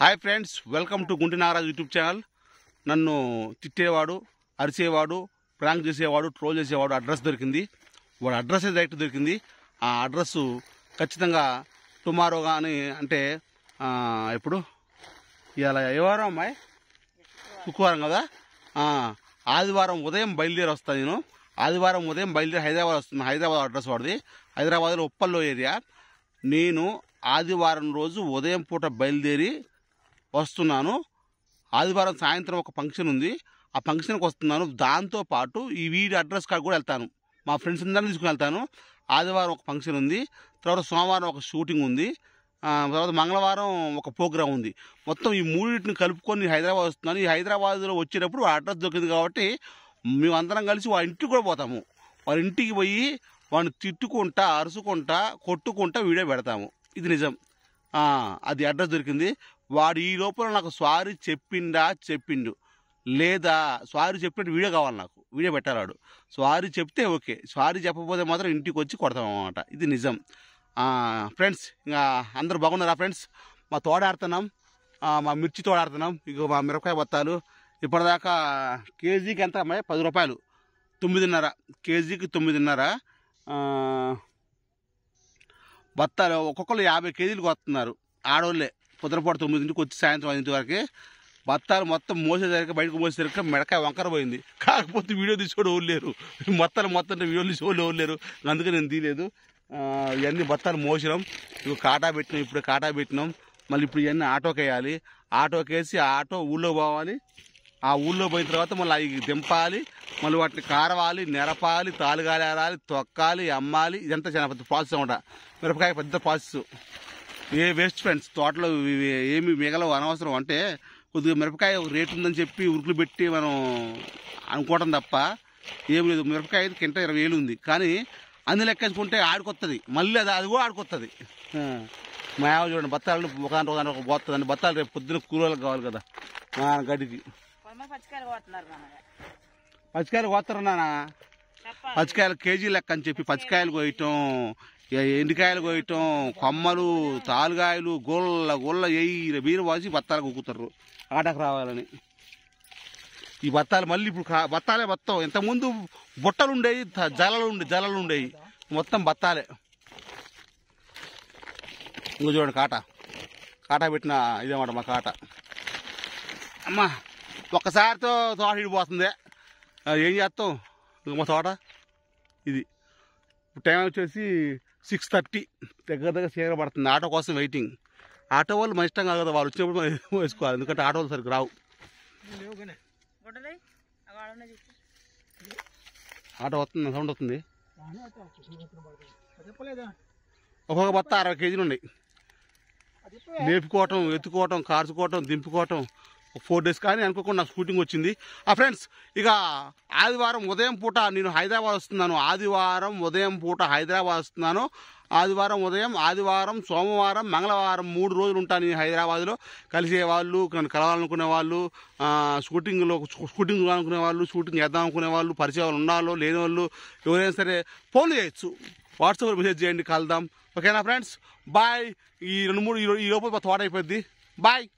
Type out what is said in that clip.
Hi friends welcome to Gunti Nagaraju YouTube channel నన్ను తిట్టేవాడు అరిచేవాడు ప్రాంక్ చేసేవాడు ట్రోల్ చేసేవాడు అడ్రస్ దొరికింది. వాడు అడ్రస్ డైరెక్ట్ దొరికింది. ఆ అడ్రస్ ఖచ్చితంగా టుమారో కానీ అంటే ఎప్పుడు? ఇవాళ ఏ వారం అమ్మాయి? శుక్రవారం కదా? ఆదివారం ఉదయం బయలుదేరి వస్తాను నేను. ఆదివారం ఉదయం బయలుదేరి హైదరాబాద్ వస్తున్నాను హైదరాబాద్ అడ్రస్ వాడిది. హైదరాబాద్లో ఉప్పల్లో ఏరియా. నేను ఆదివారం రోజు ఉదయం పూట బయలుదేరి వస్తున్నాను. ఆదివారం సాయంత్రం ఒక ఫంక్షన్ ఉంది. ఆ ఫంక్షన్కి వస్తున్నాను. దాంతో పాటు ఈ వీడి అడ్రస్ కాడ కూడా వెళ్తాను. మా ఫ్రెండ్స్ అందరిని తీసుకుని వెళ్తాను. ఆదివారం ఒక ఫంక్షన్ ఉంది. తర్వాత సోమవారం ఒక షూటింగ్ ఉంది. తర్వాత మంగళవారం ఒక ప్రోగ్రామ్ ఉంది. మొత్తం ఈ మూడింటిని కలుపుకొని హైదరాబాద్ వస్తున్నాను. ఈ హైదరాబాద్లో వచ్చేటప్పుడు అడ్రస్ దొరికింది కాబట్టి మేమందరం కలిసి వాళ్ళ ఇంటికి కూడా పోతాము. వారి ఇంటికి పోయి వాడిని తిట్టుకుంటా అరుచుకుంటా కొట్టుకుంటా వీడియో పెడతాము. ఇది నిజం. అది అడ్రస్ దొరికింది. వాడు ఈ లోపల నాకు సారీ చెప్పిండా చెప్పిండు. లేదా సారీ చెప్పినట్టు వీడియో కావాలి నాకు. వీడియో పెట్టాలి వాడు. సారీ చెప్తే ఓకే. సారీ చెప్పకపోతే మాత్రం ఇంటికి వచ్చి కొడతామన్నమాట. ఇది నిజం. ఫ్రెండ్స్ ఇంకా అందరూ బాగున్నారా ఫ్రెండ్స్? మా తోడాడుతున్నాం మా మిర్చి తోడాడుతున్నాం ఇక మా మిరపకాయ బత్తాలు. ఇప్పటిదాకా కేజీకి ఎంత? అమ్మాయి పది రూపాయలు. తొమ్మిదిన్నర. కేజీకి తొమ్మిదిన్నర. బత్తాలు ఒక్కొక్కరు యాభై కేజీలకు వస్తున్నారు ఆడవాళ్ళే పొద్దునపూట తొమ్మిదింటికి వచ్చి సాయంత్రం ఐదింటి వరకు బత్తాలు మొత్తం మోసేసరికి బయటకు మోసేసరికి మెడకాయ వంకర పోయింది. కాకపోతే వీడియో తీసుకోడు ఎవరు లేరు. మొత్తాలు మొత్తం వీడియో తీసుకోడు ఎవరు లేరు. అందుకే నేను తీయలేదు. ఇవన్నీ బత్తాలు మోసినాం. ఇవి కాటా పెట్టినాం ఇప్పుడు కాటా పెట్టినాం. మళ్ళీ ఇప్పుడు ఇవన్నీ ఆటోకి వేయాలి. ఆటోకి వేసి ఆటో ఊళ్ళో పోవాలి. ఆ ఊళ్ళో పోయిన తర్వాత మళ్ళీ అవి దింపాలి. మళ్ళీ వాటిని కారవాలి నెరపాలి తాలుగాలి ఆరాలి తొక్కాలి అమ్మాలి. ఇదంతా చాలా పెద్ద ప్రాసెస్ అనమాట మిరపకాయ పెద్ద ప్రాసెస్. ఏ వేస్ట్ ఫ్రెండ్స్ తోటలో ఏమి మిగలవు అనవసరం. అంటే కొద్దిగా మిరపకాయ రేటు ఉందని చెప్పి ఉరుకులు పెట్టి మనం అనుకోవడం తప్ప ఏం లేదు. మిరపకాయ అయితే కింట ఇరవై వేలు ఉంది. కానీ అన్ని లెక్కించుకుంటే ఆడుకొస్తుంది మళ్ళీ అది అది కూడా ఆడుకొస్తుంది మా ఆవిడ చూడండి బత్తాలు ఒక దాంట్లో ఒక పోతుందండి బత్తాలు రేపు పొద్దున కూరలకు కావాలి కదా మా గడికి పచ్చికాయలు కోస్తారు నాన్న. పచ్చికాయలు కేజీ లెక్క అని చెప్పి పచ్చికాయలు కోయటం ఎండికాయలు కోయటం కొమ్మలు తాలుగాయలు గోళ్ళ గోళ్ళ ఎయ్యి బీర వాసి బత్తాలు కుక్కుతారు. ఆటకు రావాలని. ఈ బత్తాలు మళ్ళీ ఇప్పుడు బత్తాలే మొత్తం. ఇంతకుముందు బుట్టలు ఉండేవి జలలు ఉండే జలలు ఉండేవి మొత్తం బత్తాలే. ఇంకో చూడండి కాట. కాటా పెట్టిన ఇదేమాట మా కాట. అమ్మా ఒక్కసారితో తోట ఇడిపోతుంది ఏం చేస్తాం? మా తోట. ఇది. ఇప్పుడు టైం వచ్చేసి సిక్స్ థర్టీ దగ్గర దగ్గర చీకటి పడుతుంది. ఆటో కోసం వెయిటింగ్ ఆటో వాళ్ళు మన ఇష్టం కాదు కదా వాళ్ళు వచ్చినప్పుడు వేసుకోవాలి. ఎందుకంటే ఆటోలు సరికి రావు. ఆటో వస్తుంది సౌండ్ వస్తుంది. ఒక్కొక్క బత్త అరవై కేజీలు ఉన్నాయి. లేపుకోవటం ఎత్తుకోవటం కార్చుకోవటం దింపుకోవటం ఫోర్ డేస్ కానీ అనుకోకుండా నాకు షూటింగ్ వచ్చింది. ఆ ఫ్రెండ్స్ ఇక ఆదివారం ఉదయం పూట నేను హైదరాబాద్ వస్తున్నాను. ఆదివారం ఉదయం పూట హైదరాబాద్ వస్తున్నాను. ఆదివారం ఉదయం ఆదివారం సోమవారం మంగళవారం మూడు రోజులు ఉంటాను నేను హైదరాబాద్లో. కలిసే వాళ్ళు నన్ను కలవాలనుకునే వాళ్ళు షూటింగ్లో షూటింగ్ అనుకునే వాళ్ళు షూటింగ్ చేద్దాం అనుకునే వాళ్ళు పరిచయాలు ఉన్నాళ్ళు లేని వాళ్ళు ఎవరైనా సరే ఫోన్ చేయొచ్చు. వాట్సాప్లో మెసేజ్ చేయండి కలుద్దాం. ఓకేనా ఫ్రెండ్స్? బాయ్. ఈ రెండు మూడు ఈ ఈ లోపల తోట అయిపోద్ది బాయ్.